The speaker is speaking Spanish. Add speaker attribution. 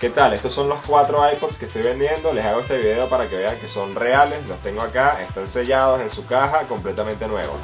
Speaker 1: ¿Qué tal? Estos son los cuatro iPods que estoy vendiendo. Les hago este video para que vean que son reales. Los tengo acá, están sellados en su caja, completamente nuevos.